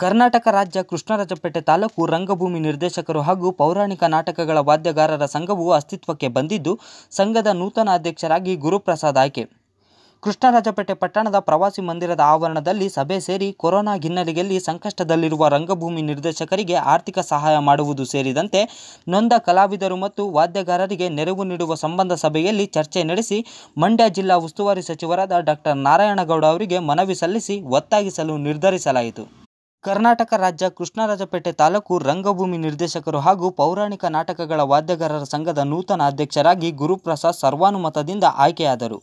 ಕರ್ನಾಟಕ ರಾಜ್ಯ ಕೃಷ್ಣರಾಜಪೇಟೆ ತಾಲೂಕು ರಂಗಭೂಮಿ ನಿರ್ದೇಶಕರು ಹಾಗೂ ಪೌರಾಣಿಕ ನಾಟಕಗಳ ವಾದ್ಯಗಾರರ ಸಂಘವು ಅಸ್ತಿತ್ವಕ್ಕೆ ಬಂದಿದ್ದು, ಸಂಘದ ನೂತನ ಅಧ್ಯಕ್ಷರಾಗಿ ಗುರುಪ್ರಸಾದ್ ಆಯ್ಕೆ. ಕೃಷ್ಣರಾಜಪೇಟೆ ಪಟ್ಟಣದ ಪ್ರವಾಸಿ ಮಂದಿರದ ಆವರಣದಲ್ಲಿ ಸಭೆ ಸೇರಿ ಕೊರೋನಾ ಹಿನ್ನೆಲೆಯಲ್ಲಿ ಸಂಕಷ್ಟದಲ್ಲಿರುವ ರಂಗಭೂಮಿ ನಿರ್ದೇಶಕರಿಗೆ ಆರ್ಥಿಕ ಸಹಾಯ ಮಾಡುವುದು ಸೇರಿದಂತೆ ನೊಂದ ಕಲಾವಿದರು ಮತ್ತು ವಾದ್ಯಗಾರರಿಗೆ ನೆರವು ನೀಡುವ ಸಂಬಂಧ ಸಭೆಯಲ್ಲಿ ಚರ್ಚೆ ನಡೆಸಿ, ಮಂಡ್ಯ ಜಿಲ್ಲಾ ಉಸ್ತುವಾರಿ ಸಚಿವರಾದ ಡಾಕ್ಟರ್ ನಾರಾಯಣಗೌಡ ಅವರಿಗೆ ಮನವಿ ಸಲ್ಲಿಸಿ ಒತ್ತಾಯಿಸಲು ನಿರ್ಧರಿಸಲಾಯಿತು. ಕರ್ನಾಟಕ ರಾಜ್ಯ ಕೃಷ್ಣರಾಜಪೇಟೆ ತಾಲೂಕು ರಂಗಭೂಮಿ ನಿರ್ದೇಶಕರು ಹಾಗೂ ಪೌರಾಣಿಕ ನಾಟಕಗಳ ವಾದ್ಯಗಾರರ ಸಂಘದ ನೂತನ ಅಧ್ಯಕ್ಷರಾಗಿ ಗುರುಪ್ರಸಾದ್ ಸರ್ವಾನುಮತದಿಂದ ಆಯ್ಕೆಯಾದರು.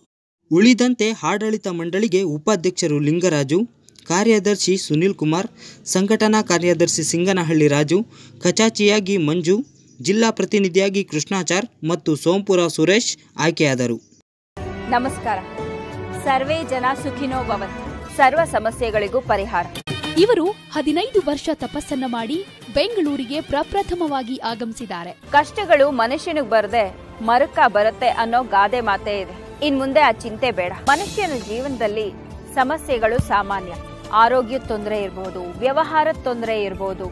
ಉಳಿದಂತೆ ಆಡಳಿತ ಮಂಡಳಿಗೆ ಉಪಾಧ್ಯಕ್ಷರು ಲಿಂಗರಾಜು, ಕಾರ್ಯದರ್ಶಿ ಸುನೀಲ್ ಕುಮಾರ್, ಸಂಘಟನಾ ಕಾರ್ಯದರ್ಶಿ ಸಿಂಗನಹಳ್ಳಿ ರಾಜು, ಕಚಾಚಿಯಾಗಿ ಮಂಜು, ಜಿಲ್ಲಾ ಪ್ರತಿನಿಧಿಯಾಗಿ ಕೃಷ್ಣಾಚಾರ್ ಮತ್ತು ಸೋಂಪುರ ಸುರೇಶ್ ಆಯ್ಕೆಯಾದರು. ನಮಸ್ಕಾರ. ಸರ್ವೇ ಜನ ಸುಖಿನೋ ಭವಂತು. ಸರ್ವ ಸಮಸ್ಯೆಗಳಿಗೂ ಪರಿಹಾರ. ಇವರು ಹದಿನೈದು ವರ್ಷ ತಪಸ್ಸನ್ನ ಮಾಡಿ ಬೆಂಗಳೂರಿಗೆ ಪ್ರಪ್ರಥಮವಾಗಿ ಆಗಮಿಸಿದ್ದಾರೆ. ಕಷ್ಟಗಳು ಮನುಷ್ಯನಿಗೆ ಬರದೆ ಮರುಕ ಬರುತ್ತೆ ಅನ್ನೋ ಗಾದೆ ಮಾತೇ ಇದೆ. ಇನ್ ಮುಂದೆ ಆ ಚಿಂತೆ ಬೇಡ. ಮನುಷ್ಯನ ಜೀವನದಲ್ಲಿ ಸಮಸ್ಯೆಗಳು ಸಾಮಾನ್ಯ. ಆರೋಗ್ಯ ತೊಂದರೆ ಇರಬಹುದು ವ್ಯವಹಾರ ತೊಂದರೆ ಇರಬಹುದು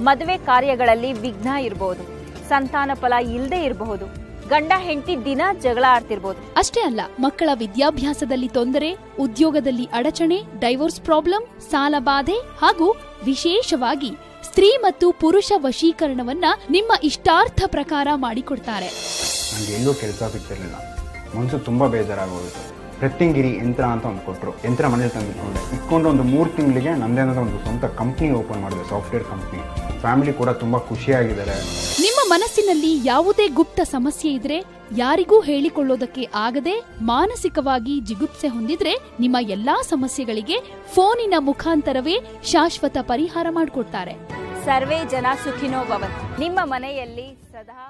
ಮದುವೆ ಕಾರ್ಯಗಳಲ್ಲಿ ವಿಘ್ನ ಇರಬಹುದು ಸಂತಾನ ಫಲ ಇಲ್ಲದೆ ಇರಬಹುದು. ಗಂಡ ಹೆಂಡತಿ ದಿನ ಜಗಳ ಆಡ್ತಿರ್ಬೋದು. ಅಷ್ಟೇ ಅಲ್ಲ ಮಕ್ಕಳ ವಿದ್ಯಾಭ್ಯಾಸದಲ್ಲಿ ತೊಂದರೆ ಉದ್ಯೋಗದಲ್ಲಿ ಅಡಚಣೆ ಡೈವೋರ್ಸ್ ಪ್ರಾಬ್ಲಮ್ ಸಾಲ ಬಾಧೆ ಹಾಗೂ ವಿಶೇಷವಾಗಿ ಸ್ತ್ರೀ ಮತ್ತು ಪುರುಷ ವಶೀಕರಣವನ್ನ ನಿಮ್ಮ ಇಷ್ಟಾರ್ಥ ಪ್ರಕಾರ ಮಾಡಿಕೊಡ್ತಾರೆ. ನನಗೆ ಎಲ್ಲೂ ಕೆಲಸ ಸಿಗ್ತಿರ್ಲಿಲ್ಲ. ಮನಸ್ಸು ತುಂಬಾ ಬೇಜಾರಾಗೋಗಿತ್ತು. ಪ್ರತ್ಯಂಗಿರಿ ಯಂತ್ರ ಅಂತ ಒಂದು ಕೊಟ್ಟರು ಯಂತ್ರ ಮನೇಲಿ ತಂದು ಇಟ್ಕೊಂಡೆ ಇಟ್ಕೊಂಡು ಒಂದು ಮೂರು ತಿಂಗಳಿಗೆ ಆದ ಒಂದು ಸ್ವಂತ ಕಂಪ್ನಿ ಓಪನ್ ಮಾಡಿದೆ ಸಾಫ್ಟ್ವೇರ್ ಕಂಪ್ನಿ ಫ್ಯಾಮಿಲಿ ಕೂಡ ತುಂಬ ಖುಷಿಯಾಗಿದ್ದಾರೆ. ಮನಸ್ಸಿನಲ್ಲಿ ಯಾವುದೇ ಗುಪ್ತ ಸಮಸ್ಯೆ ಇದ್ರೆ ಯಾರಿಗೂ ಹೇಳಿಕೊಳ್ಳೋದಕ್ಕೆ ಆಗದೆ ಮಾನಸಿಕವಾಗಿ ಜಿಗುಪ್ಸೆ ಹೊಂದಿದ್ರೆ ನಿಮ್ಮ ಎಲ್ಲಾ ಸಮಸ್ಯೆಗಳಿಗೆ ಫೋನಿನ ಮುಖಾಂತರವೇ ಶಾಶ್ವತ ಪರಿಹಾರ ಮಾಡಿಕೊಡ್ತಾರೆ. ಸರ್ವೇ ಜನ ಸುಖಿನೋ ಭವತ್. ನಿಮ್ಮ ಮನೆಯಲ್ಲಿ ಸದಾ